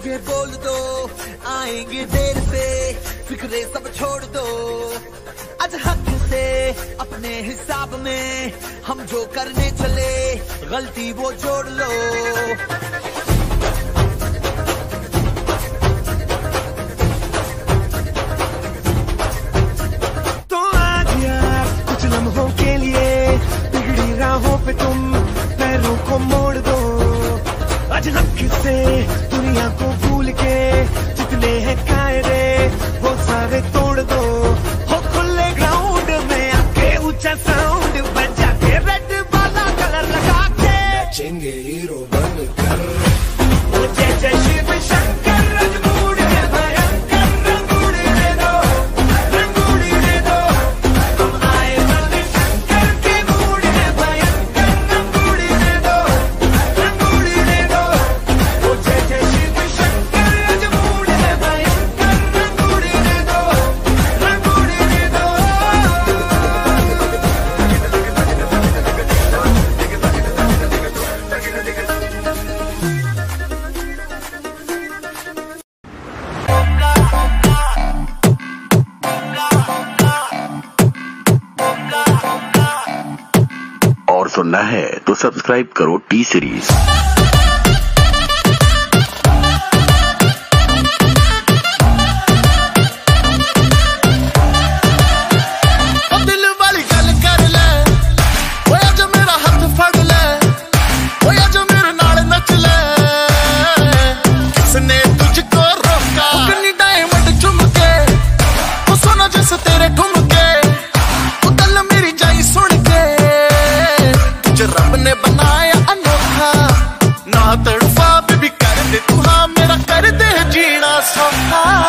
ये बोल दो, आएँगे देर से फिक्रे सब छोड़ दो। आज हक से, अपने हिसाब में, हम जो करने चले, गलती वो जोड़ लो। तो आ गया कुछ लम्हों के लिए, बिगड़ी राहों पे तुम। आज रख किससे दुनिया को भूल के जितने हैं कायरे वो सारे तो सुनना है तो सब्सक्राइब करो टी सीरीज़। 아